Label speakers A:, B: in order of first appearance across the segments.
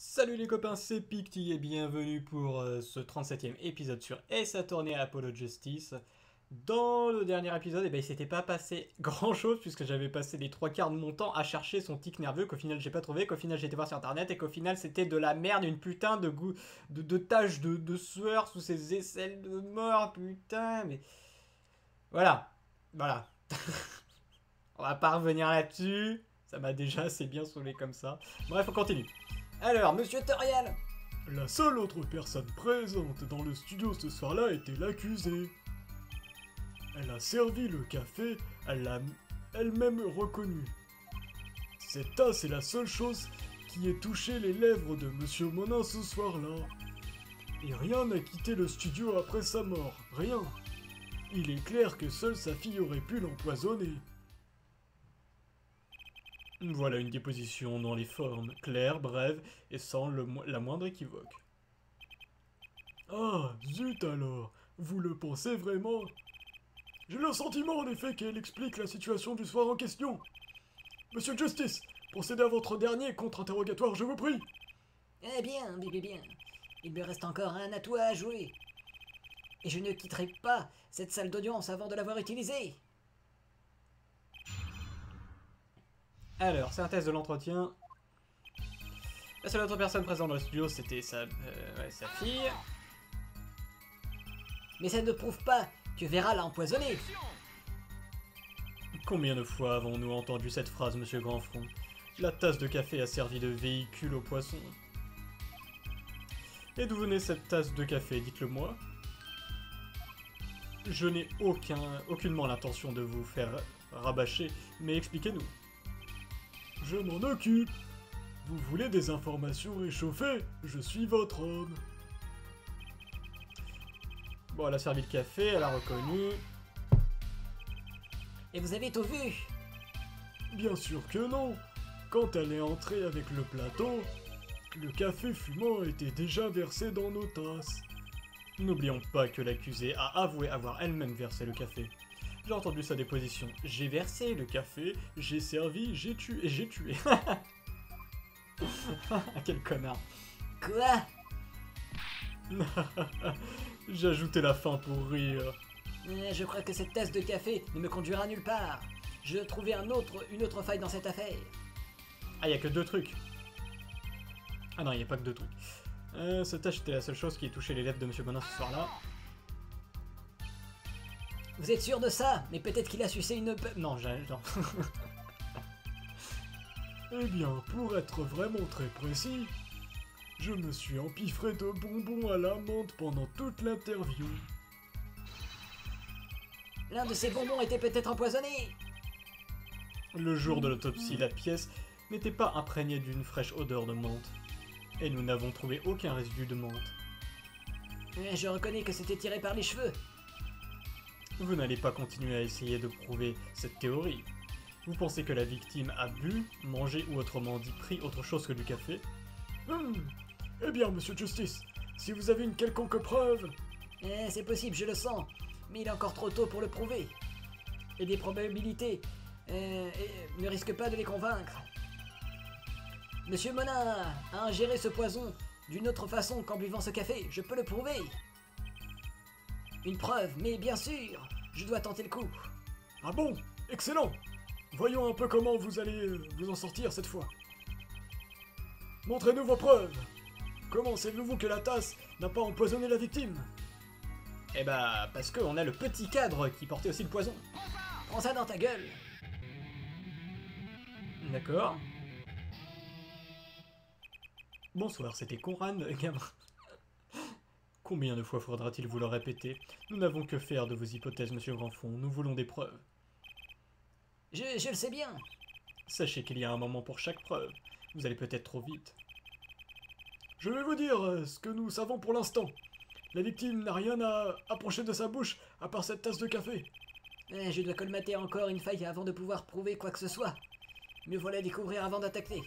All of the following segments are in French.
A: Salut les copains, c'est Picti et bienvenue pour euh, ce 37e épisode sur Ace Attorney Apollo Justice. Dans le dernier épisode, eh ben, s'était pas passé grand chose puisque j'avais passé les trois quarts de mon temps à chercher son tic nerveux qu'au final j'ai pas trouvé, qu'au final j'ai été voir sur internet et qu'au final c'était de la merde, une putain de goût, de, taches de sueur sous ses aisselles de mort, putain, mais. Voilà, voilà. On va pas revenir là-dessus, ça m'a déjà assez bien saoulé comme ça. Bref, on continue. Alors, monsieur Toriel
B: La seule autre personne présente dans le studio ce soir-là était l'accusée. Elle a servi le café, elle l'a elle-même reconnu. Cette tasse est la seule chose qui ait touché les lèvres de Monsieur Monin ce soir-là. Et rien n'a quitté le studio après sa mort, rien. Il est clair que seule sa fille aurait pu l'empoisonner.
A: Voilà une déposition dans les formes, claires, brèves et sans la moindre équivoque.
B: Ah, zut alors, vous le pensez vraiment? J'ai le sentiment en effet qu'elle explique la situation du soir en question. Monsieur Justice, procédez à votre dernier contre-interrogatoire, je vous prie.
C: Eh bien, bien, bien. Il me reste encore un atout à jouer. Et je ne quitterai pas cette salle d'audience avant de l'avoir utilisée.
A: Alors, synthèse de l'entretien. La seule autre personne présente dans le studio, c'était sa, euh, ouais, sa fille.
C: Mais ça ne prouve pas que Vera l'a empoisonné.
A: Combien de fois avons-nous entendu cette phrase, monsieur Grandfront? La tasse de café a servi de véhicule au poisson. Et d'où venait cette tasse de café, dites-le moi Je n'ai aucun, aucunement l'intention de vous faire rabâcher, mais expliquez-nous.
B: Je m'en occupe. Vous voulez des informations réchauffées? Je suis votre homme.
A: Bon, elle a servi le café, elle a reconnu.
C: Et vous avez tout vu?
B: Bien sûr que non. Quand elle est entrée avec le plateau, le café fumant était déjà versé dans nos tasses.
A: N'oublions pas que l'accusée a avoué avoir elle-même versé le café. J'ai entendu sa déposition. J'ai versé le café, j'ai servi, j'ai tué et j'ai tué. Quel connard.
C: Quoi?
A: J'ai ajouté la fin pour rire.
C: Eh, Je crois que cette tasse de café ne me conduira nulle part. Je trouver un autre, une autre faille dans cette affaire.
A: Ah, y a que deux trucs. Ah non, y a pas que deux trucs. Euh, cette tâche était la seule chose qui ait touché les lèvres de Monsieur Bonin ce soir-là.
C: Vous êtes sûr de ça? Mais peut-être qu'il a sucé une... pe-
A: Non, j'ai... non.
B: Eh bien, pour être vraiment très précis, je me suis empiffré de bonbons à la menthe pendant toute l'interview.
C: L'un de ces bonbons était peut-être empoisonné.
A: Le jour de l'autopsie, la pièce n'était pas imprégnée d'une fraîche odeur de menthe. Et nous n'avons trouvé aucun résidu de menthe.
C: Eh, Je reconnais que c'était tiré par les cheveux.
A: Vous n'allez pas continuer à essayer de prouver cette théorie. Vous pensez que la victime a bu, mangé ou autrement dit pris autre chose que du café
B: Hmm. Eh bien, monsieur Justice, si vous avez une quelconque preuve,
C: Eh, c'est possible, je le sens. Mais il est encore trop tôt pour le prouver. Et des probabilités euh, eh, ne risquent pas de les convaincre. Monsieur Monin a ingéré ce poison d'une autre façon qu'en buvant ce café. Je peux le prouver. Une preuve, mais bien sûr, je dois tenter le coup.
B: ah bon, excellent. Voyons un peu comment vous allez euh, vous en sortir cette fois. Montrez-nous vos preuves. Comment savez-vous que la tasse n'a pas empoisonné la victime?
A: Eh bah, parce qu'on a le petit cadre qui portait aussi le poison.
C: Prends ça dans ta gueule.
A: D'accord. Bonsoir, c'était Conran, gamin. Combien de fois faudra-t-il vous le répéter? Nous n'avons que faire de vos hypothèses, monsieur Grandfond. Nous voulons des preuves.
C: Je, je le sais bien.
A: Sachez qu'il y a un moment pour chaque preuve. Vous allez peut-être trop vite.
B: Je vais vous dire euh, ce que nous savons pour l'instant. La victime n'a rien à approcher de sa bouche à part cette tasse de café.
C: Eh, je dois colmater encore une faille avant de pouvoir prouver quoi que ce soit. Mieux voilà découvrir avant d'attaquer.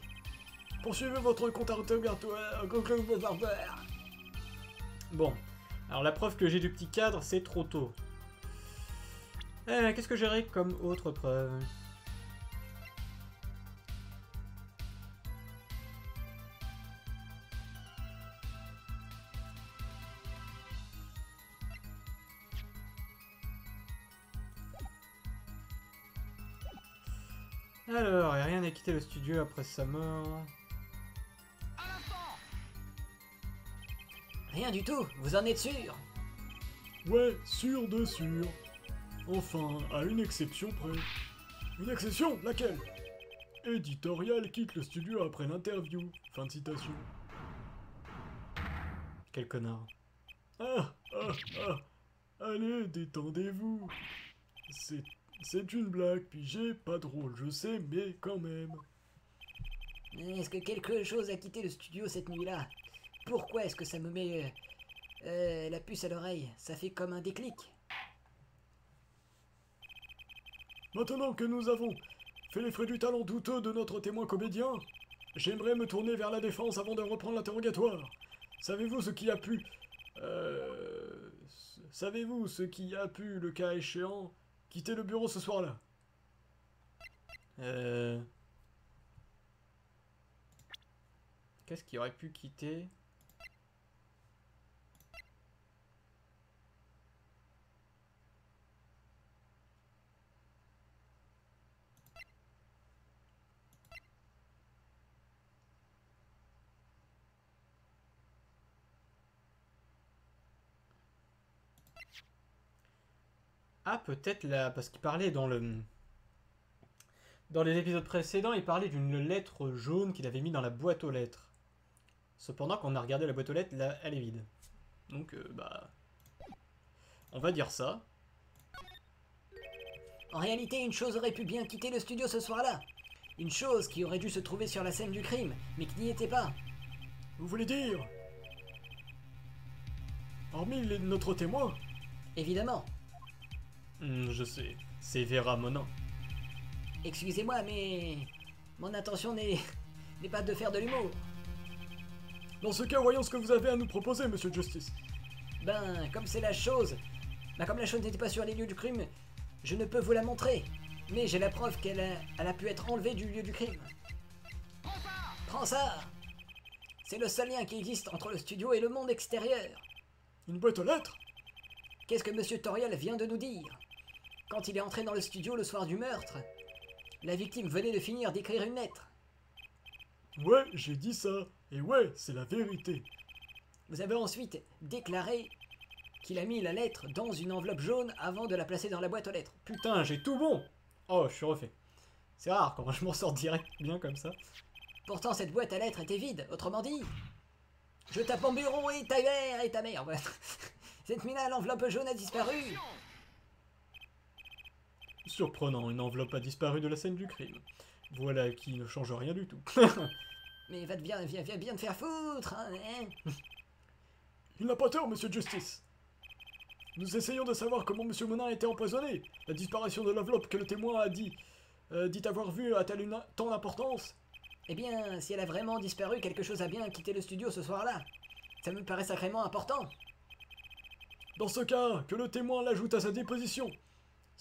B: Poursuivez votre contre-interrogatoire.
A: Bon. Alors la preuve que j'ai du petit cadre, c'est trop tôt. Eh, qu'est-ce que j'aurais comme autre preuve? Alors, et rien n'a quitté le studio après sa mort.
C: Rien du tout, vous en êtes sûr?
B: Ouais, sûr de sûr. Enfin, à une exception près. Une exception? Laquelle? Éditorial quitte le studio après l'interview. Fin de citation.
A: Quel connard.
B: Ah, ah, ah. Allez, détendez-vous. C'est, c'est une blague, puis j'ai pas drôle, je sais, mais quand même.
C: Est-ce que quelque chose a quitté le studio cette nuit-là? Pourquoi est-ce que ça me met euh, la puce à l'oreille? Ça fait comme un déclic.
B: Maintenant que nous avons fait les frais du talent douteux de notre témoin comédien, j'aimerais me tourner vers la défense avant de reprendre l'interrogatoire. Savez-vous ce qui a pu... Euh... Savez-vous ce qui a pu, le cas échéant, quitter le bureau ce soir-là?
A: Euh... Qu'est-ce qui aurait pu quitter? Ah, peut-être là, parce qu'il parlait dans le. Dans les épisodes précédents, il parlait d'une lettre jaune qu'il avait mis dans la boîte aux lettres. Cependant, quand on a regardé la boîte aux lettres, là, elle est vide. Donc, euh, bah. On va dire ça.
C: En réalité, une chose aurait pu bien quitter le studio ce soir-là. Une chose qui aurait dû se trouver sur la scène du crime, mais qui n'y était pas.
B: Vous voulez dire? Hormis notre témoin?
C: Évidemment.
A: Hmm, je sais. C'est Vera Monin.
C: Excusez-moi, mais mon intention n'est n'est pas de faire de l'humour.
B: Dans ce cas, voyons ce que vous avez à nous proposer, monsieur Justice.
C: Ben, comme c'est la chose, ben comme la chose n'était pas sur les lieux du crime, je ne peux vous la montrer. Mais j'ai la preuve qu'elle a, elle a pu être enlevée du lieu du crime. Prends ça C'est le seul lien qui existe entre le studio et le monde extérieur.
B: Une boîte aux lettres?
C: Qu'est-ce que Monsieur Toriel vient de nous dire? Quand il est entré dans le studio le soir du meurtre, la victime venait de finir d'écrire une lettre.
B: Ouais, j'ai dit ça. Et ouais, c'est la vérité.
C: Vous avez ensuite déclaré qu'il a mis la lettre dans une enveloppe jaune avant de la placer dans la boîte aux lettres.
A: Putain, j'ai tout bon Oh, je suis refait. C'est rare quand je m'en sors direct bien comme ça.
C: Pourtant, cette boîte à lettres était vide, autrement dit. Je tape mon bureau et ta mère et ta mère. Cette nuit-là, l'enveloppe jaune a disparu.
A: Surprenant, une enveloppe a disparu de la scène du crime. Voilà qui ne change rien du tout.
C: Mais va te bien, viens, viens bien te faire foutre. hein, hein.
B: Il n'a pas tort, monsieur Justice. Nous essayons de savoir comment monsieur Monin a été empoisonné. La disparition de l'enveloppe que le témoin a dit, euh, dit avoir vue a-t-elle une tant d'importance?
C: Eh bien, si elle a vraiment disparu, quelque chose a bien quitté le studio ce soir-là. Ça me paraît sacrément important.
B: Dans ce cas, que le témoin l'ajoute à sa déposition.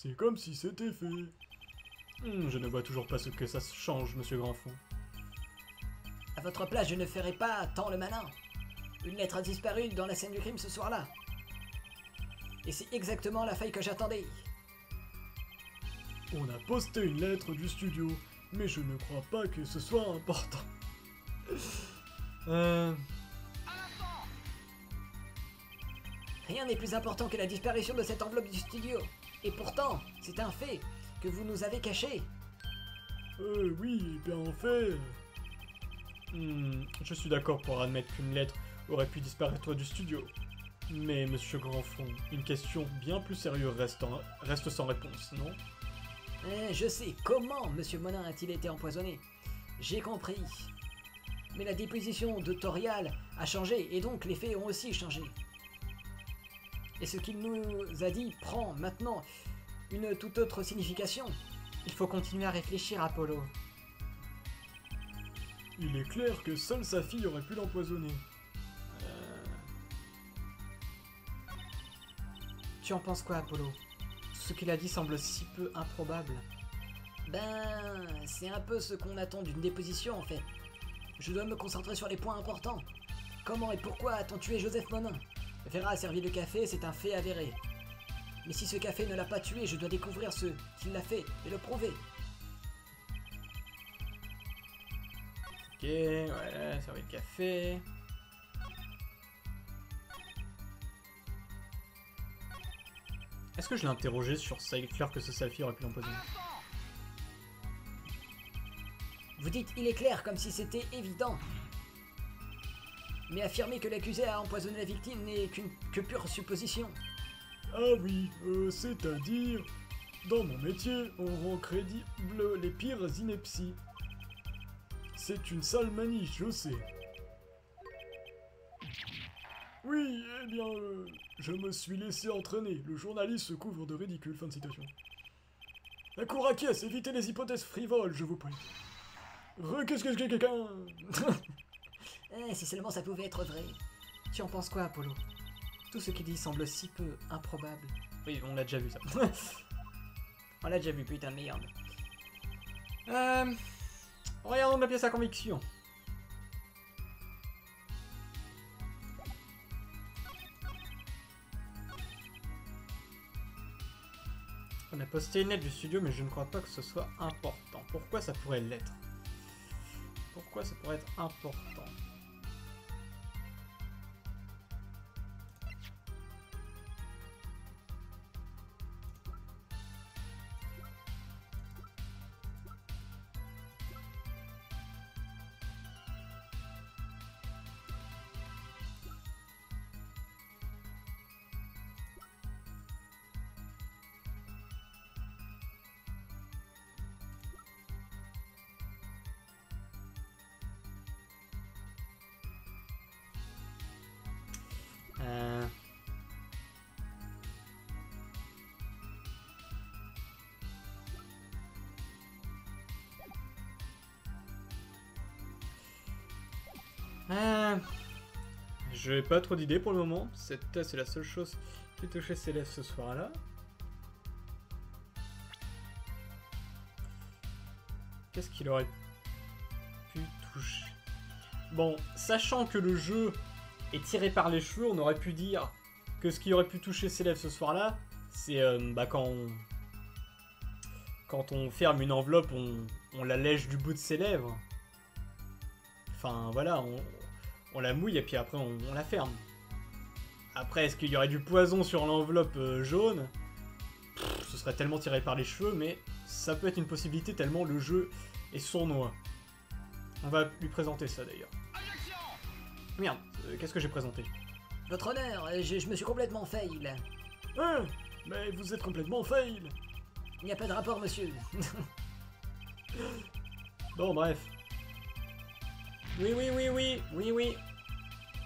B: C'est comme si c'était fait.
A: Hmm, je ne vois toujours pas ce que ça change, monsieur Grandfond.
C: À votre place, je ne ferai pas tant le malin. Une lettre a disparu dans la scène du crime ce soir-là. Et c'est exactement la faille que j'attendais.
B: On a posté une lettre du studio, mais je ne crois pas que ce soit important.
A: Euh...
C: Rien n'est plus important que la disparition de cette enveloppe du studio. Et pourtant, c'est un fait que vous nous avez caché.
B: Euh, oui, bien en fait.
A: hmm, je suis d'accord pour admettre qu'une lettre aurait pu disparaître du studio. Mais, monsieur Grandfond, une question bien plus sérieuse reste, en- reste sans réponse, non?
C: Euh, je sais comment Monsieur Monin a-t-il été empoisonné. J'ai compris. Mais la déposition de Torial a changé et donc les faits ont aussi changé. Et ce qu'il nous a dit prend maintenant une toute autre signification.
A: Il faut continuer à réfléchir, Apollo.
B: Il est clair que seule sa fille aurait pu l'empoisonner.
A: Euh, Tu en penses quoi, Apollo? Ce qu'il a dit semble si peu improbable.
C: Ben, c'est un peu ce qu'on attend d'une déposition en fait. Je dois me concentrer sur les points importants. Comment et pourquoi a-t-on tué Joseph Monin? Vera a servi le café, c'est un fait avéré. Mais si ce café ne l'a pas tué, je dois découvrir ce qui l'a fait et le prouver.
A: Ok, ouais, servi de café. Est-ce que je l'ai interrogé sur ça clair que ce Saphir aurait pu l'empoisonner
C: Vous dites il est clair comme si c'était évident. Mais affirmer que l'accusé a empoisonné la victime n'est qu'une que pure supposition.
B: Ah oui, euh, c'est-à-dire, dans mon métier, on rend crédible les pires inepties. C'est une sale maniche, je sais. Oui, eh bien, euh, je me suis laissé entraîner. Le journaliste se couvre de ridicule. Fin de citation. La cour acquiesce, évitez les hypothèses frivoles, je vous prie. Re, qu'est-ce que quelqu'un
C: Eh, si seulement ça pouvait être vrai.
A: Tu en penses quoi, Apollo? Tout ce qu'il dit semble si peu improbable. Oui, on l'a déjà vu ça.
C: On l'a déjà vu, putain de merde.
A: euh... Regardons la pièce à conviction. On a posté une lettre du studio, mais je ne crois pas que ce soit important. Pourquoi ça pourrait l'être? Pourquoi ça pourrait être important? Euh... Je n'ai pas trop d'idées pour le moment. Cette thèse est la seule chose qui touchait ses lèvres ce soir-là. Qu'est-ce qu'il aurait pu toucher? Bon, sachant que le jeu est tiré par les cheveux, on aurait pu dire que ce qui aurait pu toucher ses lèvres ce soir-là, c'est euh, bah, quand on... quand on ferme une enveloppe, on, on la lèche du bout de ses lèvres. Enfin voilà, on, on la mouille et puis après on, on la ferme. Après, est-ce qu'il y aurait du poison sur l'enveloppe euh, jaune? Pff, Ce serait tellement tiré par les cheveux, mais ça peut être une possibilité tellement le jeu est sournois. On va lui présenter ça d'ailleurs. Merde, euh, qu'est-ce que j'ai présenté?
C: Votre honneur, euh, je, je me suis complètement fail.
B: Hein? Mais vous êtes complètement fail
C: Il n'y a pas de rapport, monsieur.
A: Bon, bref. Oui, oui, oui, oui, oui, oui.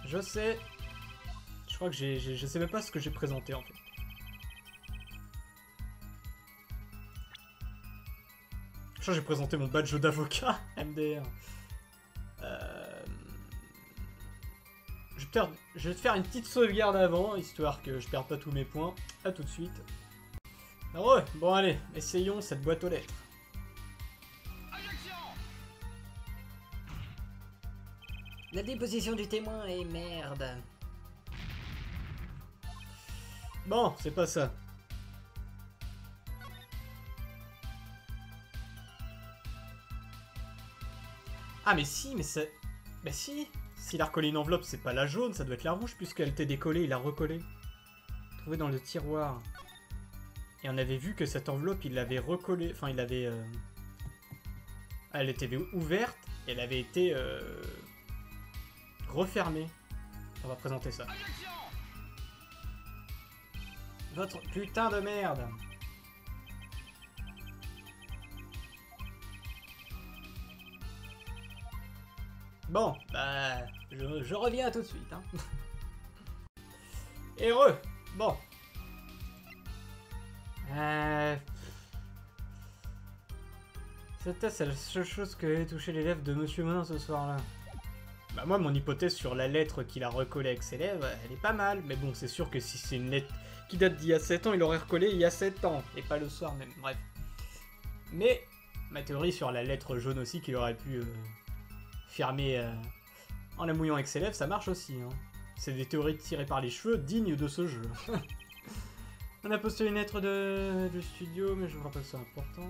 A: Je sais. Je crois que j'ai, je sais même pas ce que j'ai présenté en fait. Je crois que j'ai présenté mon badge d'avocat MDR. Euh... Je, vais te faire une petite sauvegarde avant, histoire que je perde pas tous mes points. A tout de suite. Ah ouais, bon allez, essayons cette boîte aux lettres.
C: La déposition du témoin est merde.
A: Bon, c'est pas ça. Ah mais si, mais c'est... Bah si S'il a recollé une enveloppe, c'est pas la jaune, ça doit être la rouge, puisqu'elle était décollée, il l'a recollée. Trouvé dans le tiroir. Et on avait vu que cette enveloppe, il l'avait recollée... Enfin, il avait... euh, Elle était ouverte, elle avait été... euh, refermée. On va présenter ça. Votre putain de merde Bon, bah, je, reviens tout de suite. Hein. Heureux Bon. Euh... C'était la seule chose que avait touché les lèvres de Monsieur Monin ce soir-là. Bah moi, mon hypothèse sur la lettre qu'il a recollée avec ses lèvres, elle est pas mal. Mais bon, c'est sûr que si c'est une lettre qui date d'il y a 7 ans, il aurait recollé il y a 7 ans. Et pas le soir même, bref. Mais, ma théorie sur la lettre jaune aussi qu'il aurait pu euh, fermer euh, en la mouillant avec ses lèvres, ça marche aussi. hein. C'est des théories tirées par les cheveux dignes de ce jeu. On a posté une lettre de, du studio, mais je crois pas que c'est important.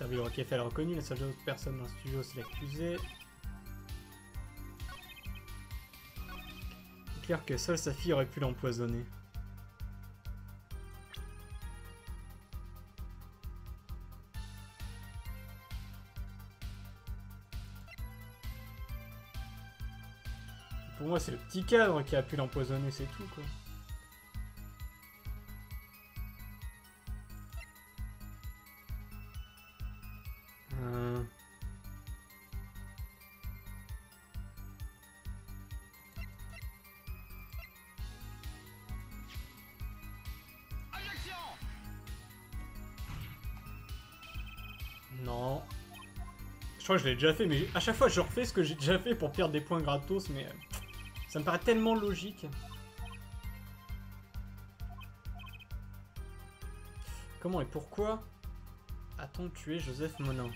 A: Servi le café, elle a reconnu. La seule autre personne dans le studio, c'est l'accusé. C'est clair que seule sa fille aurait pu l'empoisonner. Pour moi, c'est le petit cadre qui a pu l'empoisonner, c'est tout, quoi. Je l'ai déjà fait, mais à chaque fois je refais ce que j'ai déjà fait pour perdre des points gratos, mais euh, ça me paraît tellement logique. Comment et pourquoi a-t-on tué Joseph Monin?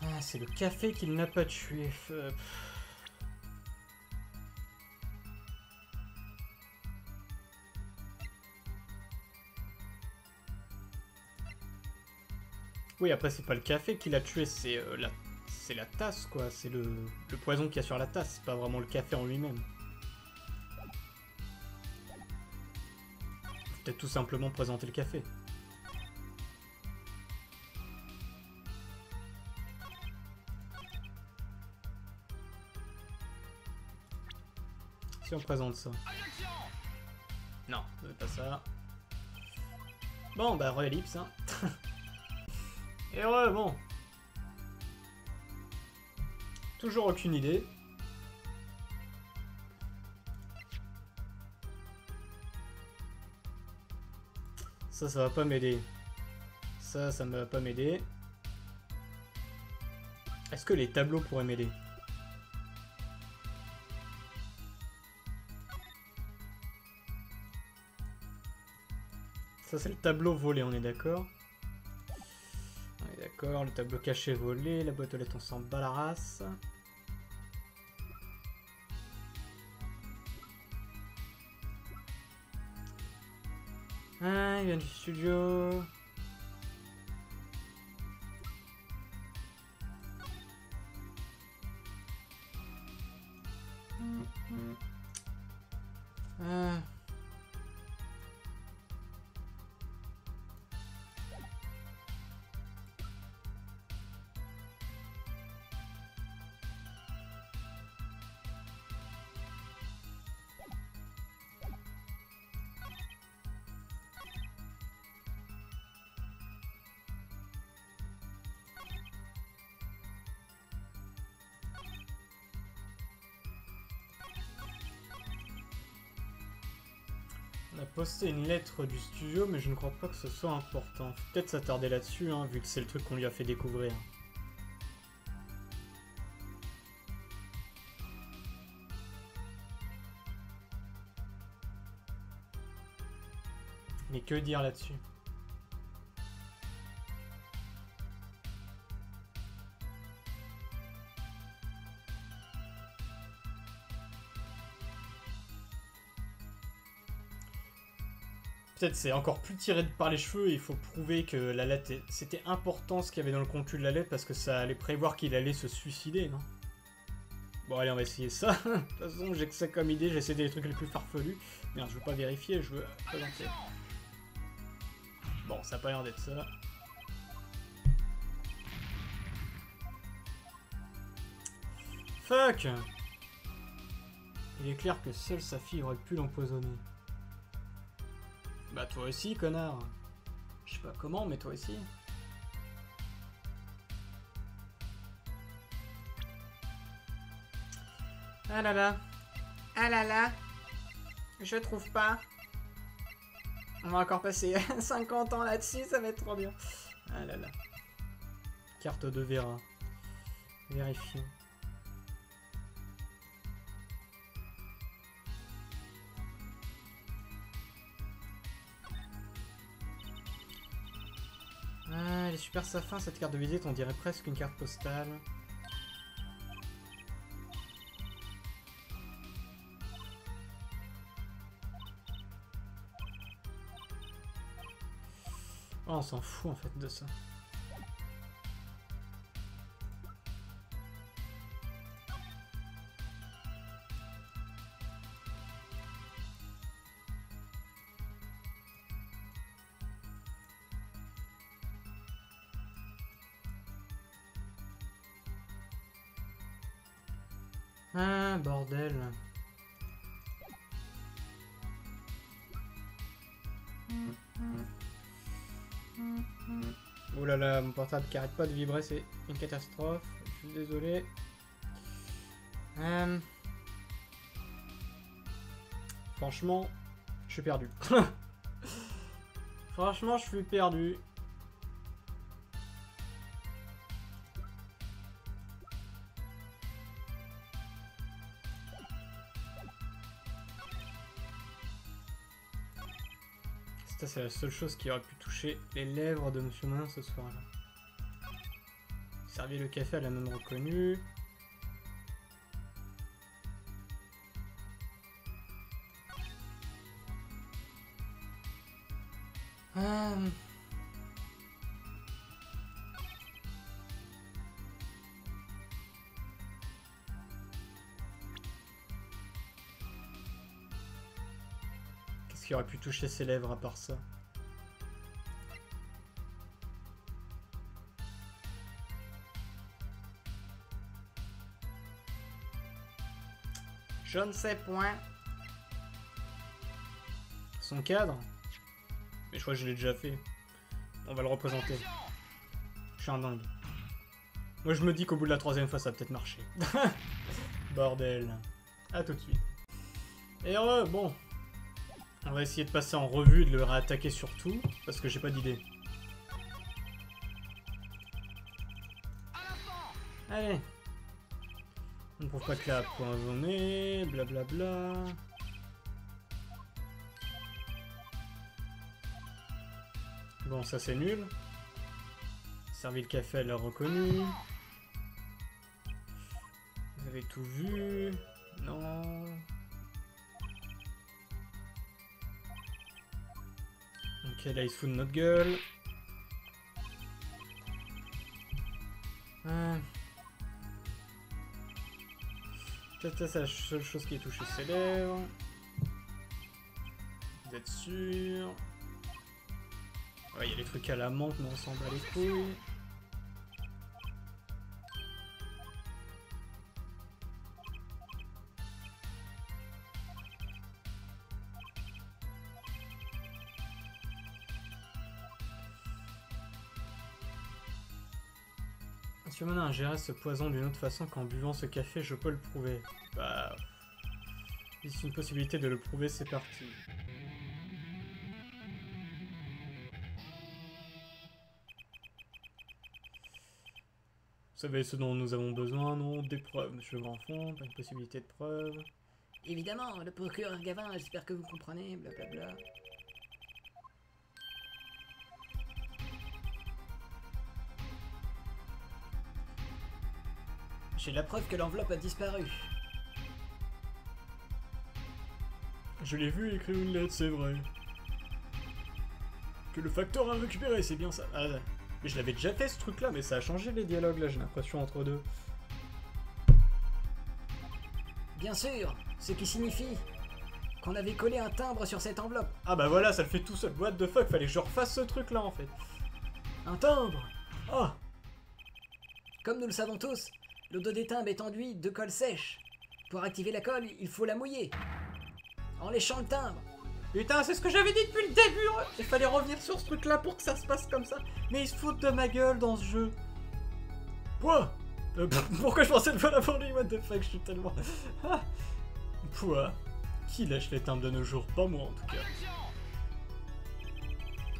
A: Ah, c'est le café qu'il n'a pas tué. Euh, Oui, après, c'est pas le café qui l'a tué, c'est euh, la... c'est la tasse, quoi. C'est le... le poison qu'il y a sur la tasse, c'est pas vraiment le café en lui-même. Peut-être tout simplement présenter le café. Si on présente ça. Non, pas ça. Bon, bah, re-ellipse, hein. Et ouais, bon. Toujours aucune idée. Ça, ça va pas m'aider. Ça, ça ne va pas m'aider. Est-ce que les tableaux pourraient m'aider? Ça, c'est le tableau volé, on est d'accord? D'accord, le tableau caché volé, la boîte aux lettres on s'en bat la race. Ah, il vient du studio. Posté une lettre du studio, mais je ne crois pas que ce soit important. Peut-être s'attarder là-dessus, hein, vu que c'est le truc qu'on lui a fait découvrir. Mais que dire là-dessus? Peut-être c'est encore plus tiré par les cheveux et il faut prouver que la lettre, c'était important ce qu'il y avait dans le contenu de la lettre parce que ça allait prévoir qu'il allait se suicider, non? Bon allez, on va essayer ça. de toute façon, j'ai que ça comme idée, j'essaie des trucs les plus farfelus. Merde, je veux pas vérifier, je veux présenter. Bon, ça a pas l'air d'être ça. Fuck Il est clair que seule sa fille aurait pu l'empoisonner. Bah toi aussi, connard. Je sais pas comment, mais toi aussi. Ah là là. Ah là là. Je trouve pas. On va encore passer 50 ans là-dessus, ça va être trop bien. Ah là là. Carte de Vera. Vérifions. Ah, elle est super safin cette carte de visite, on dirait presque une carte postale. Oh, on s'en fout en fait de ça. Qui arrête pas de vibrer, c'est une catastrophe. Je suis désolé. Euh, Franchement, je suis perdu. Franchement, je suis perdu. Ça, c'est la seule chose qui aurait pu toucher les lèvres de Monsieur Manin ce soir-là. Servir le café, elle a même reconnu. Euh, Qu'est-ce qui aurait pu toucher ses lèvres à part ça? Je ne sais point. Son cadre Mais je crois que je l'ai déjà fait. On va le représenter. Je suis un dingue. Moi je me dis qu'au bout de la troisième fois ça va peut-être marcher. Bordel. A tout de suite. Et bon. On va essayer de passer en revue et de le réattaquer sur tout, parce que j'ai pas d'idée. Allez. Pas que la poisonné, blablabla. Bon, ça c'est nul. Servi le café, elle l'a reconnu. Vous avez tout vu Non. Ok, là il se notre gueule. Ah. C'est la seule chose qui est touchée ses lèvres. Vous êtes sûr? Il y a les trucs à la menthe, mais on s'en bat les couilles. Géré ce poison d'une autre façon qu'en buvant ce café, je peux le prouver. Bah... A une possibilité de le prouver, c'est parti. Vous savez ce dont nous avons besoin, non? Des preuves, monsieur Grandfond, pas une possibilité de preuve.
C: Évidemment, le procureur Gavin, j'espère que vous comprenez, blablabla. J'ai la preuve que l'enveloppe a disparu.
B: Je l'ai vu écrire une lettre, c'est vrai. Que le facteur a récupéré, c'est bien ça.
A: Ah, mais je l'avais déjà fait ce truc là, mais ça a changé les dialogues là, j'ai l'impression entre deux.
C: Bien sûr, ce qui signifie qu'on avait collé un timbre sur cette enveloppe.
A: Ah bah voilà, ça le fait tout seul. What the fuck, fallait que je refasse ce truc là en fait.
C: Un timbre Ah Comme nous le savons tous, le dos des timbres est enduit de colle sèche. Pour activer la colle, il faut la mouiller. En léchant le timbre.
A: Putain, c'est ce que j'avais dit depuis le début hein. Il fallait revenir sur ce truc là pour que ça se passe comme ça. Mais ils se foutent de ma gueule dans ce jeu.
B: Quoi Euh, Pourquoi je pensais le faire avant lui? What the fuck, je suis tellement... Ah. Pouah. Qui lèche les timbres de nos jours? Pas moi en tout cas.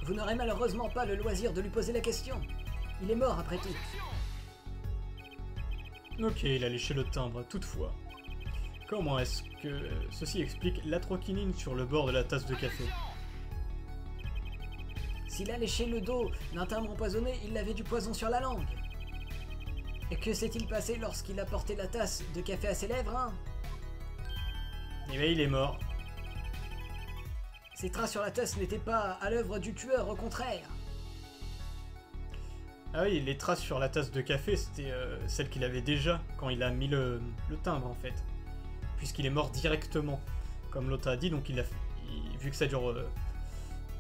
C: Vous n'aurez malheureusement pas le loisir de lui poser la question. Il est mort après tout.
B: Ok, il a léché le timbre, toutefois. Comment est-ce que ceci explique l'atroquinine sur le bord de la tasse de café
C: S'il a léché le dos d'un timbre empoisonné, il avait du poison sur la langue. Et que s'est-il passé lorsqu'il a porté la tasse de café à ses lèvres, hein
A: Et ben il est mort.
C: Ces traces sur la tasse n'étaient pas à l'œuvre du tueur, au contraire.
A: Ah oui, les traces sur la tasse de café, c'était euh, celle qu'il avait déjà quand il a mis le, timbre en fait. Puisqu'il est mort directement, comme l'autre a dit, donc il a, vu que ça dure... euh,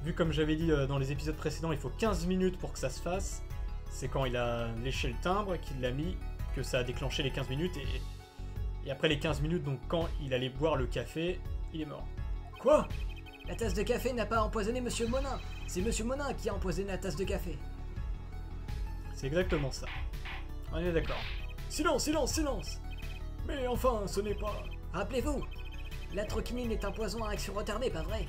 A: vu comme j'avais dit euh, dans les épisodes précédents, il faut 15 minutes pour que ça se fasse. C'est quand il a léché le timbre qu'il l'a mis que ça a déclenché les 15 minutes et, et après les 15 minutes, donc quand il allait boire le café, il est mort.
B: Quoi?
C: La tasse de café n'a pas empoisonné Monsieur Monin. C'est Monsieur Monin qui a empoisonné la tasse de café.
A: C'est exactement ça. On est d'accord.
B: Silence, silence, silence Mais enfin, ce n'est pas...
C: Rappelez-vous, la troquinine est un poison à action retardée, pas vrai?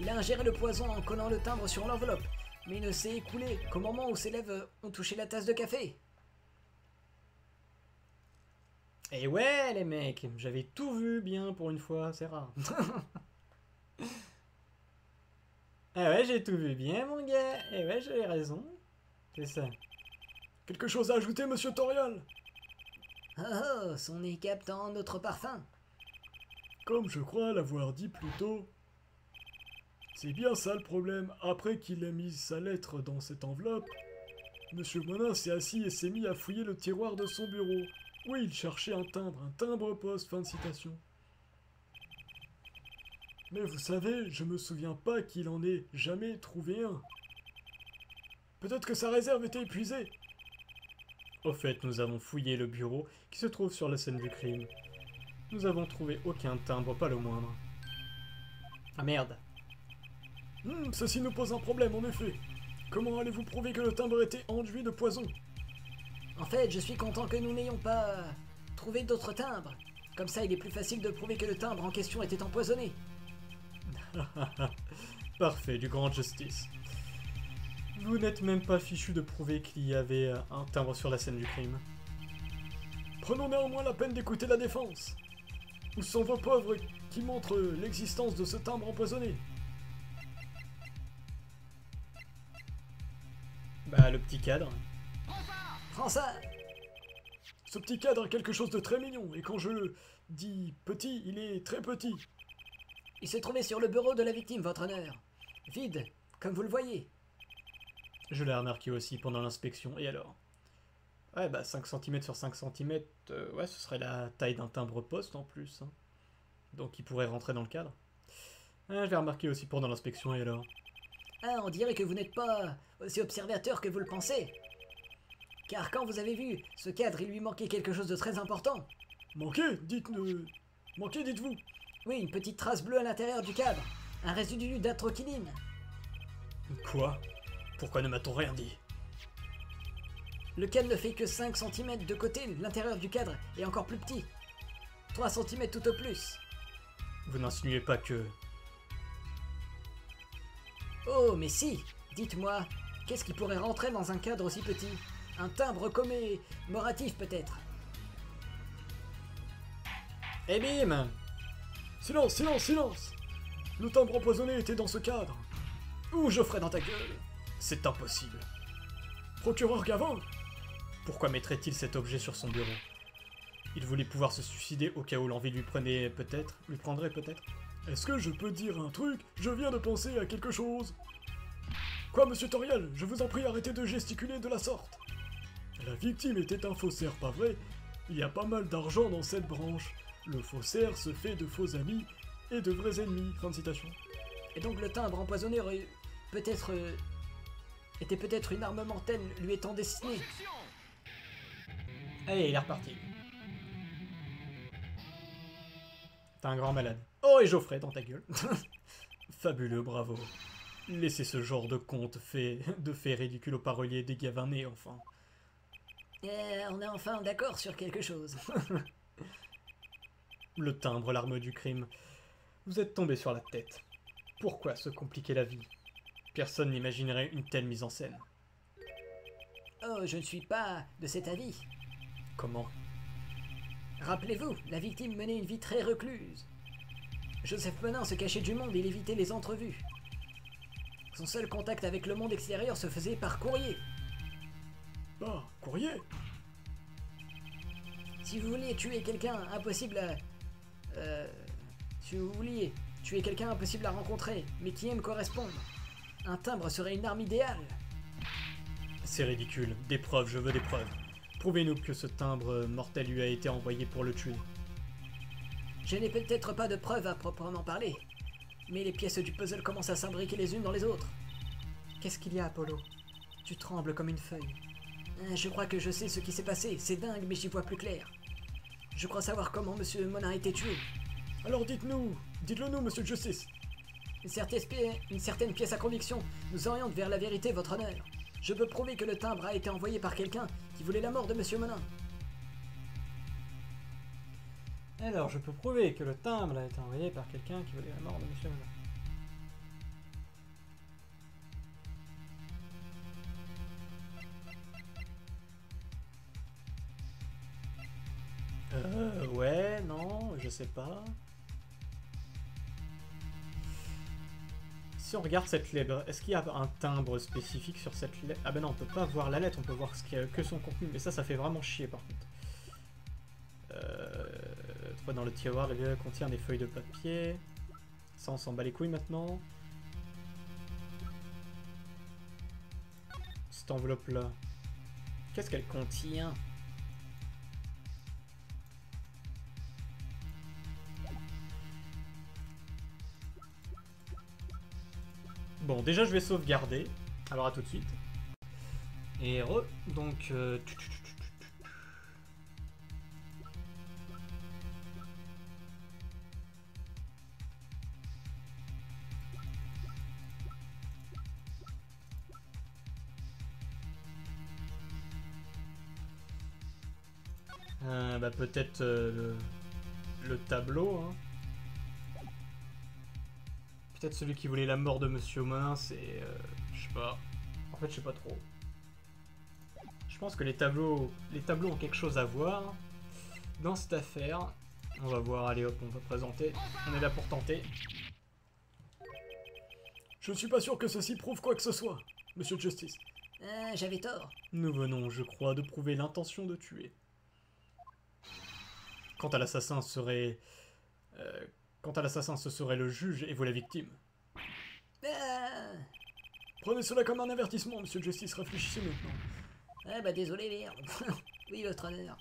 C: Il a ingéré le poison en collant le timbre sur l'enveloppe, mais il ne s'est écoulé qu'au moment où ses lèvres ont touché la tasse de café.
A: Et ouais, les mecs, j'avais tout vu bien pour une fois, c'est rare. ah ouais, j'ai tout vu bien, mon gars. Et ouais, j'avais raison. C'est ça.
B: Quelque chose à ajouter, monsieur Torial
C: Oh, oh, son nez captant notre parfum.
B: Comme je crois l'avoir dit plus tôt, c'est bien ça le problème. Après qu'il ait mis sa lettre dans cette enveloppe, Monsieur Monin s'est assis et s'est mis à fouiller le tiroir de son bureau. Oui, il cherchait un timbre, un timbre-poste, fin de citation. Mais vous savez, je me souviens pas qu'il en ait jamais trouvé un. Peut-être que sa réserve était épuisée.
A: Au fait, nous avons fouillé le bureau qui se trouve sur la scène du crime. Nous avons trouvé aucun timbre, pas le moindre. Ah merde.
B: Hmm, ceci nous pose un problème, en effet. Comment allez-vous prouver que le timbre était enduit de poison?
C: En fait, je suis content que nous n'ayons pas trouvé d'autres timbres. Comme ça, il est plus facile de prouver que le timbre en question était empoisonné.
A: Parfait, du grand justice. Vous n'êtes même pas fichu de prouver qu'il y avait euh, un timbre sur la scène du crime.
B: Prenons néanmoins la peine d'écouter la défense. Où sont vos pauvres qui montrent l'existence de ce timbre empoisonné?
A: Bah, le petit cadre.
C: Prends ça
B: Ce petit cadre a quelque chose de très mignon, et quand je dis petit, il est très petit.
C: Il se trouvait sur le bureau de la victime, votre honneur. Vide, comme vous le voyez.
A: Je l'ai remarqué aussi pendant l'inspection. Et alors? Ouais, bah 5 cm sur 5 cm, ouais, ce serait la taille d'un timbre-poste en plus. hein. Donc il pourrait rentrer dans le cadre. Ah, je l'ai remarqué aussi pendant l'inspection, et alors?
C: Ah, on dirait que vous n'êtes pas aussi observateur que vous le pensez. Car quand vous avez vu ce cadre, il lui manquait quelque chose de très important.
B: Manqué, dites-nous. Manqué, dites-vous.
C: Oui, une petite trace bleue à l'intérieur du cadre. Un résidu d'atroquinine.
A: Quoi? Pourquoi ne m'a-t-on rien dit
C: Le cadre ne fait que 5 cm de côté, l'intérieur du cadre est encore plus petit. 3 cm tout au plus.
A: Vous n'insinuez pas que...
C: Oh, mais si Dites-moi, qu'est-ce qui pourrait rentrer dans un cadre aussi petit? Un timbre commémoratif peut-être
A: Eh bim
B: Silence, silence, silence Le timbre empoisonné était dans ce cadre.
A: Ouh, Geoffrey dans ta gueule? C'est impossible.
B: Procureur Gavin
A: Pourquoi mettrait-il cet objet sur son bureau? Il voulait pouvoir se suicider au cas où l'envie lui prenait peut-être, lui prendrait peut-être.
B: Est-ce que je peux dire un truc? Je viens de penser à quelque chose. Quoi, monsieur Toriel? Je vous en prie, arrêtez de gesticuler de la sorte. La victime était un faussaire, pas vrai? Il y a pas mal d'argent dans cette branche. Le faussaire se fait de faux amis et de vrais ennemis. Fin de citation.
C: Et donc le timbre empoisonné aurait peut-être... était peut-être une arme mortelle lui étant destinée.
A: Allez, il est reparti. T'es un grand malade. Oh, et Geoffrey dans ta gueule. Fabuleux, bravo. Laissez ce genre de conte fait, de faits ridicules aux paroliers des gavinés, enfin.
C: Euh, on est enfin d'accord sur quelque chose.
A: Le timbre, l'arme du crime. Vous êtes tombé sur la tête. Pourquoi se compliquer la vie? Personne n'imaginerait une telle mise en scène.
C: Oh, je ne suis pas de cet avis.
A: Comment?
C: Rappelez-vous, la victime menait une vie très recluse. Joseph Menin se cachait du monde et il évitait les entrevues. Son seul contact avec le monde extérieur se faisait par courrier.
B: Ah, courrier?
C: Si vous vouliez tuer quelqu'un impossible à... Euh, si vous vouliez tuer quelqu'un impossible à rencontrer, mais qui aime correspondre, un timbre serait une arme idéale.
A: C'est ridicule. Des preuves, je veux des preuves. Prouvez-nous que ce timbre mortel lui a été envoyé pour le tuer.
C: Je n'ai peut-être pas de preuves à proprement parler, mais les pièces du puzzle commencent à s'imbriquer les unes dans les autres.
A: Qu'est-ce qu'il y a, Apollo? Tu trembles comme une feuille.
C: Euh, Je crois que je sais ce qui s'est passé, c'est dingue, mais j'y vois plus clair. Je crois savoir comment Monsieur Monin a été tué.
B: Alors dites-nous, dites-le nous, monsieur Justice.
C: Une certaine, une certaine pièce à conviction nous oriente vers la vérité, votre honneur. Je peux prouver que le timbre a été envoyé par quelqu'un qui voulait la mort de Monsieur Monin.
A: Alors, je peux prouver que le timbre a été envoyé par quelqu'un qui voulait la mort de Monsieur Moulin. Euh, ouais, non, je sais pas. Si on regarde cette lettre, est-ce qu'il y a un timbre spécifique sur cette lettre Ah ben non, on peut pas voir la lettre, on peut voir ce qu'il y a que son contenu, mais ça, ça fait vraiment chier par contre. Euh, dans le tiroir, le lieu contient des feuilles de papier. Ça, on s'en bat les couilles maintenant. Cette enveloppe-là. Qu'est-ce qu'elle contient? Bon, déjà, je vais sauvegarder. Alors, à tout de suite. Et re, donc... euh, Euh, bah peut-être euh, le, le tableau. hein. Peut-être celui qui voulait la mort de Monsieur Monin, c'est... euh, je sais pas. En fait, je sais pas trop. Je pense que les tableaux, les tableaux ont quelque chose à voir dans cette affaire. On va voir, allez hop, on va présenter. On est là pour tenter.
B: Je suis pas sûr que ceci prouve quoi que ce soit, monsieur Justice.
C: Ah, j'avais tort.
A: Nous venons, je crois, de prouver l'intention de tuer. Quant à l'assassin, serait... euh, quant à l'assassin, ce serait le juge et vous la victime.
C: Ah,
B: Prenez cela comme un avertissement, monsieur Justice, réfléchissez maintenant.
C: ah bah désolé, merde. oui, votre honneur.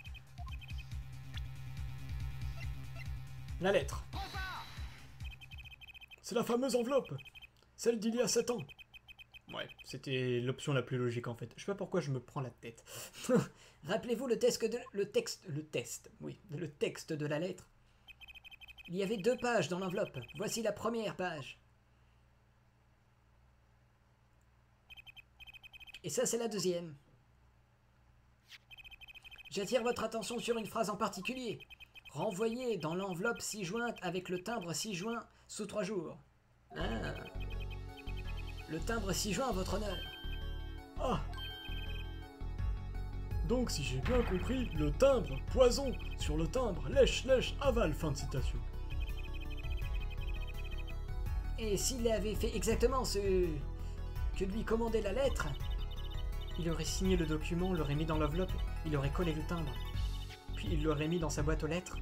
A: La lettre.
B: C'est la fameuse enveloppe Celle d'il y a 7 ans.
A: Ouais, c'était l'option la plus logique en fait. Je sais pas pourquoi je me prends la tête.
C: Rappelez-vous le texte de le texte le oui, le texte de la lettre. Il y avait deux pages dans l'enveloppe. Voici la première page. Et ça, c'est la deuxième. J'attire votre attention sur une phrase en particulier. Renvoyé dans l'enveloppe ci-jointe avec le timbre ci-joint sous trois jours. Ah. Le timbre ci-joint, votre honneur.
B: Ah Donc, si j'ai bien compris, le timbre, poison, sur le timbre, lèche, lèche, avale, fin de citation.
C: Et s'il avait fait exactement ce que lui commandait la lettre,
A: Il aurait signé le document, l'aurait mis dans l'enveloppe, il aurait collé le timbre. Puis il l'aurait mis dans sa boîte aux lettres.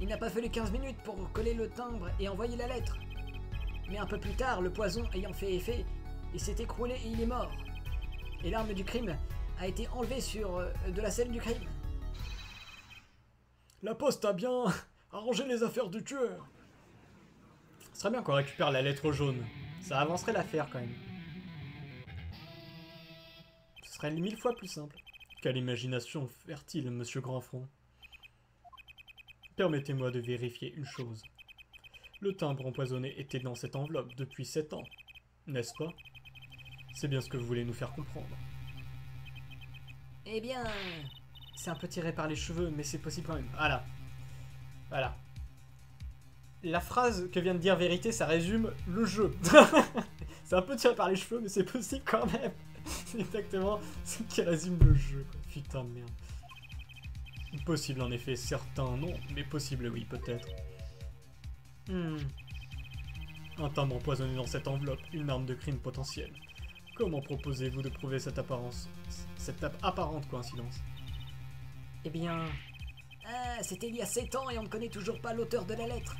C: il n'a pas fallu 15 minutes pour coller le timbre et envoyer la lettre. Mais un peu plus tard, le poison ayant fait effet, il s'est écroulé et il est mort. Et l'arme du crime a été enlevée sur euh, de la scène du crime.
B: La poste a bien arrangé les affaires du tueur.
A: Ce serait bien qu'on récupère la lettre jaune. Ça avancerait l'affaire quand même. Ce serait mille fois plus simple. Quelle imagination fertile, monsieur Grandfront. Permettez-moi de vérifier une chose. Le timbre empoisonné était dans cette enveloppe depuis sept ans, n'est-ce pas? C'est bien ce que vous voulez nous faire comprendre.
C: Eh bien,
A: C'est un peu tiré par les cheveux, mais c'est possible quand même. Voilà. Voilà. La phrase que vient de dire Vérité, ça résume le jeu. c'est un peu tiré par les cheveux, mais c'est possible quand même. C'est exactement ce qui résume le jeu. Putain de merde. Possible en effet, certains non, mais possible oui, peut-être. Hmm. Un timbre empoisonné dans cette enveloppe, une arme de crime potentielle. Comment proposez-vous de prouver cette apparence, cette ap- apparente coïncidence? Eh bien,
C: ah, c'était il y a 7 ans et on ne connaît toujours pas l'auteur de la lettre.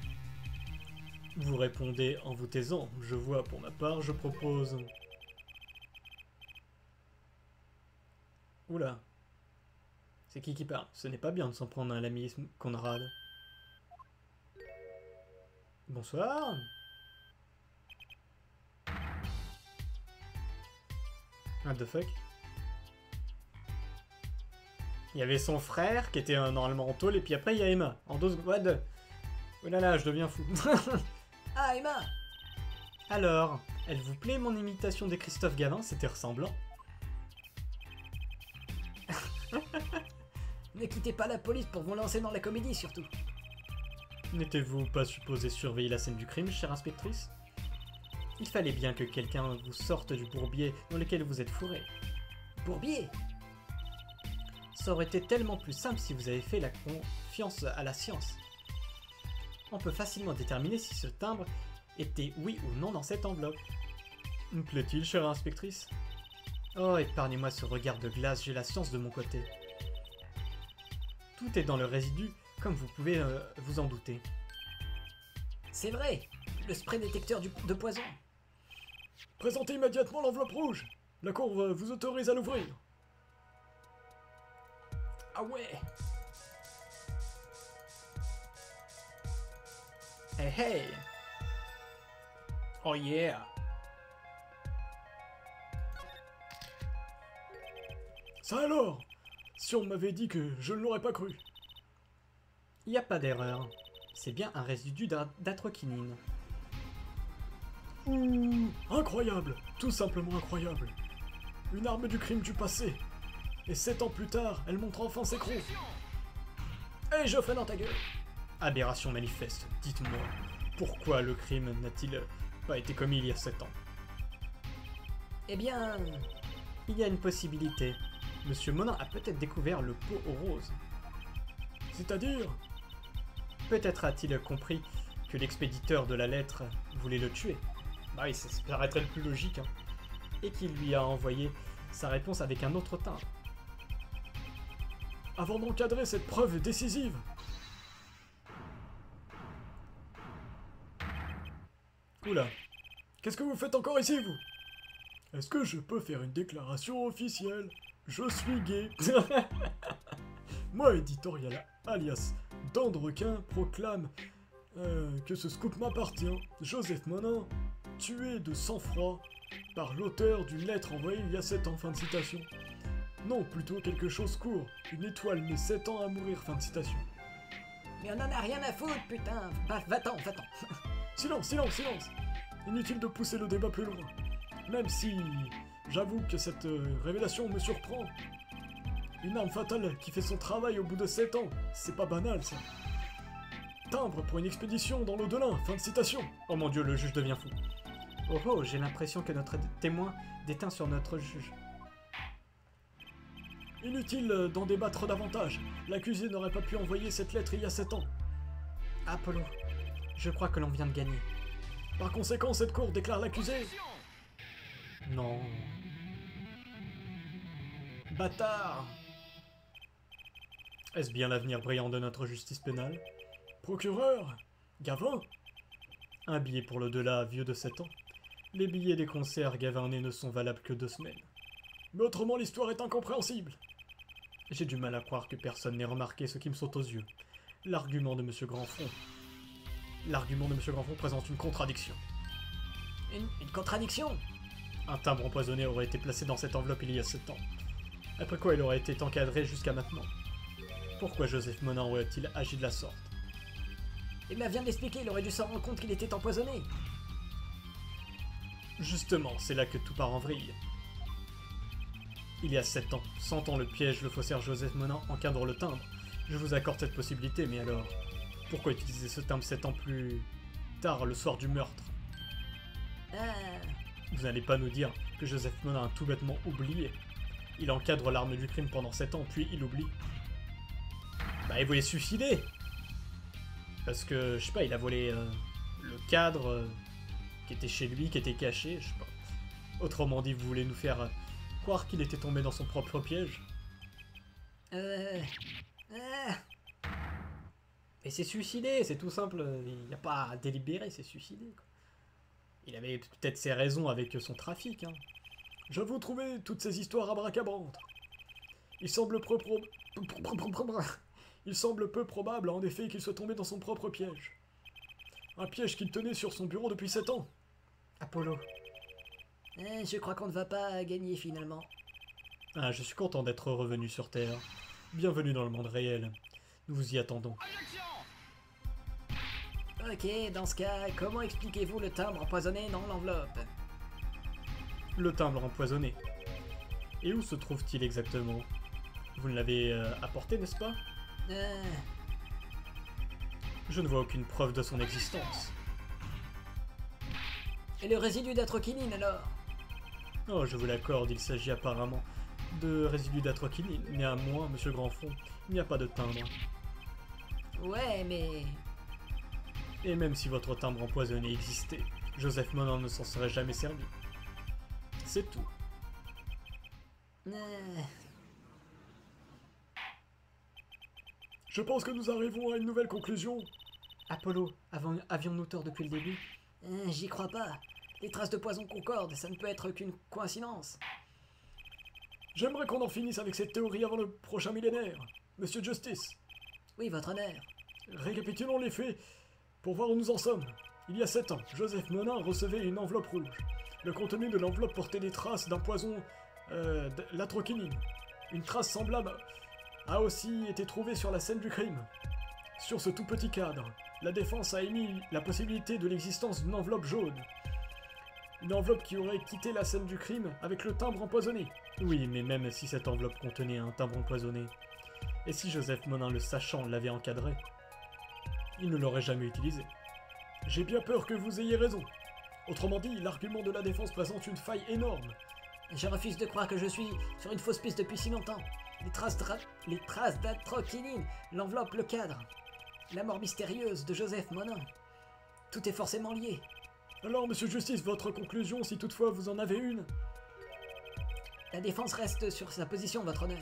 A: Vous répondez en vous taisant. Je vois, pour ma part, je propose. Oula. C'est qui qui parle? Ce n'est pas bien de s'en prendre à l'ami Conrad. Bonsoir. What the fuck? Il y avait son frère qui était euh, normalement en tôle et puis après il y a Emma. En deux secondes. What the... Oh là là, je deviens fou.
C: Ah, Emma
A: Alors, elle vous plaît mon imitation de Christophe Gavin C'était ressemblant.
C: Ne quittez pas la police pour vous lancer dans la comédie, surtout.
A: N'étiez-vous pas supposé surveiller la scène du crime, chère inspectrice? Il fallait bien que quelqu'un vous sorte du bourbier dans lequel vous êtes fourré.
C: Bourbier?
A: Ça aurait été tellement plus simple si vous avez fait la confiance à la science. On peut facilement déterminer si ce timbre était oui ou non dans cette enveloppe. Me plaît-il, chère inspectrice? Oh, épargnez-moi ce regard de glace, j'ai la science de mon côté. Tout est dans le résidu, comme vous pouvez euh, vous en douter.
C: C'est vrai Le spray détecteur du- de poison
B: Présentez immédiatement l'enveloppe rouge. La cour vous autorise à l'ouvrir.
C: Ah ouais
A: Hey hey Oh yeah
B: Ça alors? Si on m'avait dit que je ne l'aurais pas cru.
A: Il n'y a pas d'erreur. C'est bien un résidu d'a- d'atroquinine.
B: Ouh, incroyable, tout simplement incroyable. Une arme du crime du passé. Et sept ans plus tard, elle montre enfin ses crocs.
C: Hey, je fais dans ta gueule
A: Aberration manifeste, dites-moi, pourquoi le crime n'a-t-il pas été commis il y a 7 ans?
C: Eh bien...
A: Il y a une possibilité. Monsieur Monin a peut-être découvert le pot aux roses.
B: C'est-à-dire?
A: Peut-être a-t-il compris que l'expéditeur de la lettre voulait le tuer. Bah oui, ça ça paraîtrait le plus logique. hein. Et qu'il lui a envoyé sa réponse avec un autre timbre.
B: avant d'encadrer cette preuve décisive. Oula, qu'est-ce que vous faites encore ici, vous? Est-ce que je peux faire une déclaration officielle? Je suis gay. Moi, éditorial alias Dandrequin, proclame euh, que ce scoop m'appartient. Joseph Monin, tué de sang-froid par l'auteur d'une lettre envoyée il y a 7 ans. Fin de citation. Non, plutôt quelque chose court. Une étoile met 7 ans à mourir. Fin de citation.
C: Mais on en a rien à foutre, putain Va- Va-t'en, va-t'en
B: Silence, silence, silence Inutile de pousser le débat plus loin. Même si j'avoue que cette euh, révélation me surprend. Une arme fatale qui fait son travail au bout de 7 ans, c'est pas banal ça. Timbre pour une expédition dans l'au-delà, fin de citation.
A: Oh mon dieu, le juge devient fou. Oh oh, j'ai l'impression que notre témoin déteint sur notre juge.
B: Inutile euh, d'en débattre davantage. L'accusé n'aurait pas pu envoyer cette lettre il y a 7 ans.
A: Apollo, je crois que l'on vient de gagner.
B: Par conséquent, cette cour déclare l'accusé.
A: Non.
B: Bâtard
A: Est-ce bien l'avenir brillant de notre justice pénale?
B: Procureur Gavin
A: Un billet pour le delà vieux de 7 ans. Les billets des concerts gavarnés ne sont valables que deux semaines.
B: Mais autrement, l'histoire est incompréhensible.
A: J'ai du mal à croire que personne n'ait remarqué ce qui me saute aux yeux. L'argument de Monsieur Grandfront. L'argument de Monsieur Grandfront présente une contradiction.
C: Une, une contradiction?
A: Un timbre empoisonné aurait été placé dans cette enveloppe il y a 7 ans. Après quoi il aurait été encadré jusqu'à maintenant. Pourquoi Joseph Monin aurait-il agi de la sorte?
C: Emma vient de l'expliquer, il aurait dû s'en rendre compte qu'il était empoisonné
A: Justement, c'est là que tout part en vrille. Il y a 7 ans, sentant le piège, le faussaire Joseph Monin encadre le timbre. Je vous accorde cette possibilité, mais alors Pourquoi utiliser ce timbre 7 ans plus tard, le soir du meurtre
C: Ah,
A: Vous n'allez pas nous dire que Joseph Monin a tout bêtement oublié. Il encadre l'arme du crime pendant 7 ans, puis il oublie. Bah, il voulait suicider Parce que, je sais pas, il a volé euh, le cadre euh, qui était chez lui, qui était caché, je sais pas. Autrement dit, vous voulez nous faire euh, croire qu'il était tombé dans son propre piège?
C: Euh... Ah,
A: Et c'est suicidé, c'est tout simple, il n'y a pas à délibérer, c'est suicidé. quoi. Il avait peut-être ses raisons avec son trafic, hein.
B: J'avoue trouver toutes ces histoires abracabrantes. Il semble peu pro- Il semble peu probable, en effet, qu'il soit tombé dans son propre piège. Un piège qu'il tenait sur son bureau depuis sept ans.
A: Apollo.
C: Eh, je crois qu'on ne va pas gagner finalement.
A: Ah, je suis content d'être revenu sur Terre. Bienvenue dans le monde réel. Nous vous y attendons.
C: Ok, dans ce cas, comment expliquez-vous le timbre empoisonné dans l'enveloppe
A: Le timbre empoisonné. Et où se trouve-t-il exactement? Vous ne l'avez euh, apporté, n'est-ce pas?
C: Euh,
A: Je ne vois aucune preuve de son existence.
C: Et le résidu d'atroquinine alors?
A: Oh, je vous l'accorde, il s'agit apparemment de résidus d'atroquinine. Néanmoins, monsieur Grandfond, il n'y a pas de timbre.
C: Ouais, mais...
A: Et même si votre timbre empoisonné existait, Joseph Monin ne s'en serait jamais servi. C'est tout.
B: Je pense que nous arrivons à une nouvelle conclusion.
A: Apollo, avions-nous tort depuis le début?
C: Euh, J'y crois pas. Les traces de poison concordent, ça ne peut être qu'une coïncidence.
B: J'aimerais qu'on en finisse avec cette théorie avant le prochain millénaire. Monsieur Justice,
C: Oui, votre honneur.
B: récapitulons les faits pour voir où nous en sommes. Il y a sept ans, Joseph Monin recevait une enveloppe rouge. Le contenu de l'enveloppe portait des traces d'un poison, euh, l'atroquinine. Une trace semblable a aussi été trouvée sur la scène du crime. Sur ce tout petit cadre, la défense a émis la possibilité de l'existence d'une enveloppe jaune. Une enveloppe qui aurait quitté la scène du crime avec le timbre empoisonné.
A: Oui, mais même si cette enveloppe contenait un timbre empoisonné, et si Joseph Monin le sachant l'avait encadré, il ne l'aurait jamais utilisé.
B: J'ai bien peur que vous ayez raison. Autrement dit, l'argument de la défense présente une faille énorme.
C: Je refuse de croire que je suis sur une fausse piste depuis si longtemps. Les traces, les traces d'atroquinine, l'enveloppe, le cadre. La mort mystérieuse de Joseph Monin. Tout est forcément lié.
B: Alors, monsieur Justice, votre conclusion, si toutefois vous en avez une?
C: La défense reste sur sa position, votre honneur.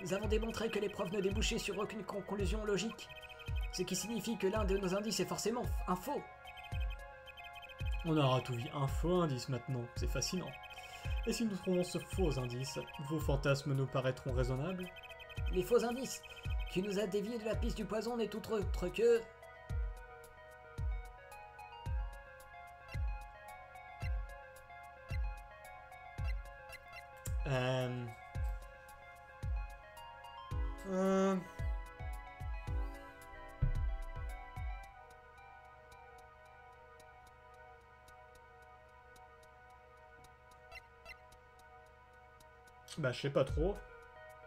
C: Nous avons démontré que les preuves ne débouchaient sur aucune conclusion logique. Ce qui signifie que l'un de nos indices est forcément un faux.
A: On aura tout vu un faux indice maintenant, c'est fascinant. Et si nous trouvons ce faux indice, vos fantasmes nous paraîtront raisonnables?
C: Les faux indices qui nous a déviés de la piste du poison n'est tout autre que...
A: Bah, je sais pas trop.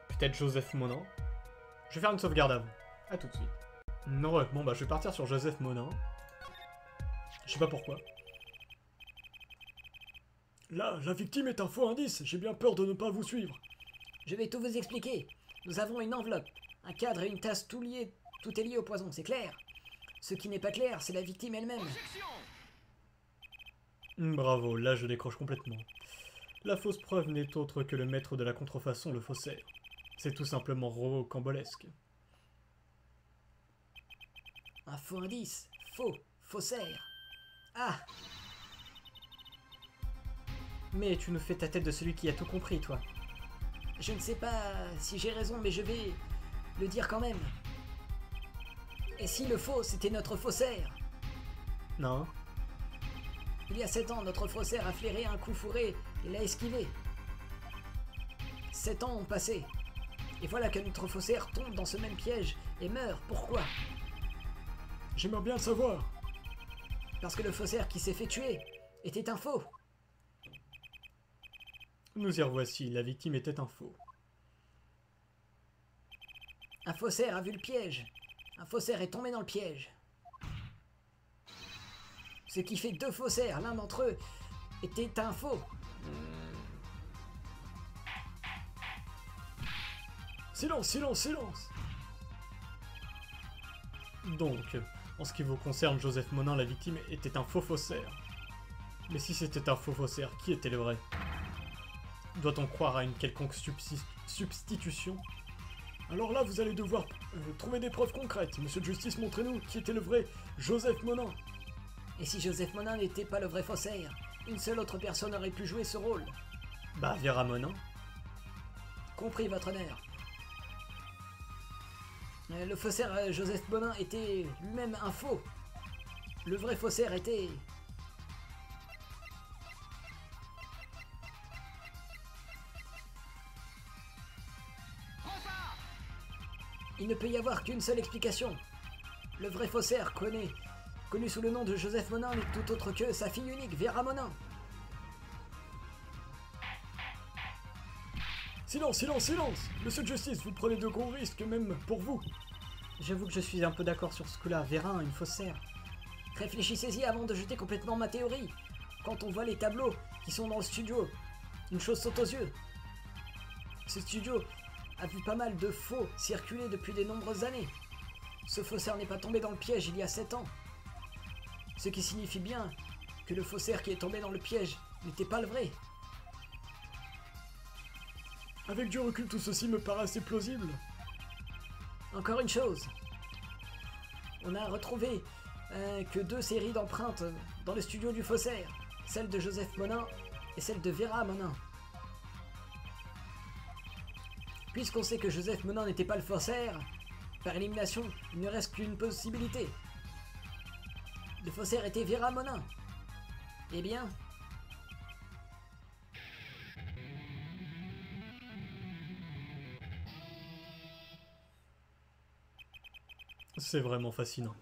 A: Peut-être Joseph Monin. Je vais faire une sauvegarde avant. A tout de suite. Non, ouais, bon, bah, je vais partir sur Joseph Monin. Je sais pas pourquoi.
B: Là, la victime est un faux indice. J'ai bien peur de ne pas vous suivre.
C: Je vais tout vous expliquer. Nous avons une enveloppe, un cadre et une tasse tout liés, tout est lié au poison, c'est clair. Ce qui n'est pas clair, c'est la victime elle-même.
A: Bravo, là je décroche complètement. La fausse preuve n'est autre que le maître de la contrefaçon, le faussaire. C'est tout simplement rocambolesque.
C: Un faux indice, faux, faussaire. Ah,
A: Mais tu nous fais ta tête de celui qui a tout compris, toi.
C: je ne sais pas si j'ai raison, mais je vais le dire quand même. Et si le faux, c'était notre faussaire?
A: Non
C: Il y a sept ans, notre faussaire a flairé un coup fourré et l'a esquivé. Sept ans ont passé. Et voilà que notre faussaire tombe dans ce même piège et meurt. Pourquoi?
B: J'aimerais bien le savoir.
C: Parce que le faussaire qui s'est fait tuer était un faux.
A: Nous y revoici, la victime était un faux.
C: Un faussaire a vu le piège. Un faussaire est tombé dans le piège. Ce qui fait deux faussaires. L'un d'entre eux était un faux.
B: Silence, silence, silence.
A: Donc, en ce qui vous concerne, Joseph Monin, la victime, était un faux faussaire. Mais si c'était un faux faussaire, qui était le vrai? Doit-on croire à une quelconque substitution?
B: Alors là, vous allez devoir euh, trouver des preuves concrètes. Monsieur Justice, montrez-nous qui était le vrai Joseph Monin.
C: Et si Joseph Monin n'était pas le vrai faussaire? Une seule autre personne aurait pu jouer ce rôle.
A: Bah, Vera Monin
C: Compris, votre honneur. Euh, Le faussaire euh, Joseph Bonin était lui-même un faux. Le vrai faussaire était... Il ne peut y avoir qu'une seule explication. Le vrai faussaire connu, connu sous le nom de Joseph Monin n'est tout autre que sa fille unique, Vera Monin.
B: Silence, silence, silence Monsieur Justice, vous prenez de gros risques, même pour vous.
A: J'avoue que je suis un peu d'accord sur ce coup-là. Vérin, une faussaire.
C: Réfléchissez-y avant de jeter complètement ma théorie. Quand on voit les tableaux qui sont dans le studio, une chose saute aux yeux. Ce studio a vu pas mal de faux circuler depuis de nombreuses années. Ce faussaire n'est pas tombé dans le piège il y a 7 ans. Ce qui signifie bien que le faussaire qui est tombé dans le piège n'était pas le vrai.
B: Avec du recul, tout ceci me paraît assez plausible.
C: Encore une chose. On a retrouvé euh, que deux séries d'empreintes dans le studio du faussaire. Celle de Joseph Monin et celle de Vera Monin. Puisqu'on sait que Joseph Monin n'était pas le faussaire, par élimination, il ne reste qu'une possibilité. Le faussaire était Vera Monin. Eh bien,
A: C'est vraiment fascinant.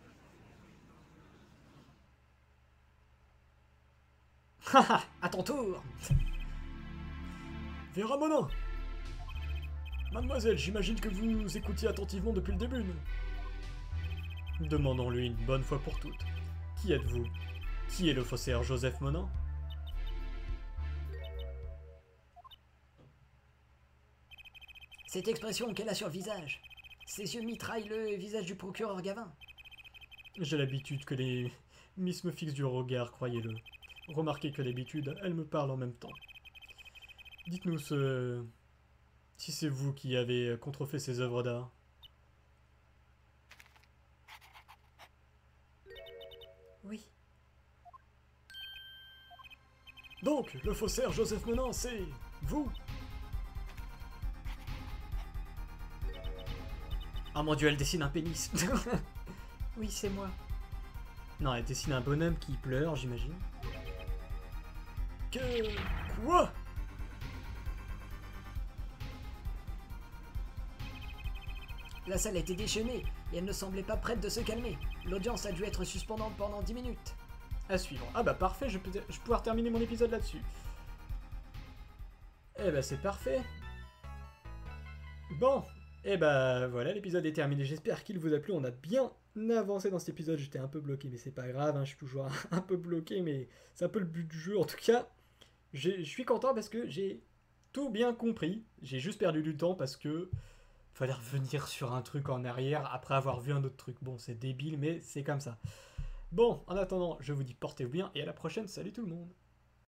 C: haha, à ton tour
B: Vera Monin Mademoiselle, j'imagine que vous écoutiez attentivement depuis le début, non?
A: Demandons-lui une bonne fois pour toutes. Qui êtes-vous? Qui est le faussaire Joseph Monin
C: Cette expression qu'elle a sur le visage. Ses yeux mitraillent le visage du procureur Gavin.
A: J'ai l'habitude que les Miss me fixent du regard, croyez-le. Remarquez que d'habitude, elles me parlent en même temps. Dites-nous ce... si c'est vous qui avez contrefait ces œuvres d'art.
B: Donc, le faussaire Joseph Monin, c'est... vous
A: Ah mon dieu, elle dessine un pénis
C: Oui, c'est moi.
A: Non, elle dessine un bonhomme qui pleure, j'imagine.
B: Que... Quoi?
C: La salle était déchaînée et elle ne semblait pas prête de se calmer. L'audience a dû être suspendante pendant 10 minutes.
A: À suivre. Ah bah parfait, je, peux, je vais pouvoir terminer mon épisode là-dessus. Eh bah c'est parfait. Bon, et bah voilà, l'épisode est terminé. J'espère qu'il vous a plu. On a bien avancé dans cet épisode. J'étais un peu bloqué, mais c'est pas grave. hein, Je suis toujours un peu bloqué, mais c'est un peu le but du jeu. En tout cas, je suis content parce que j'ai tout bien compris. J'ai juste perdu du temps parce que fallait revenir sur un truc en arrière après avoir vu un autre truc. Bon, c'est débile, mais c'est comme ça. Bon, en attendant, je vous dis portez-vous bien et à la prochaine. Salut tout le monde.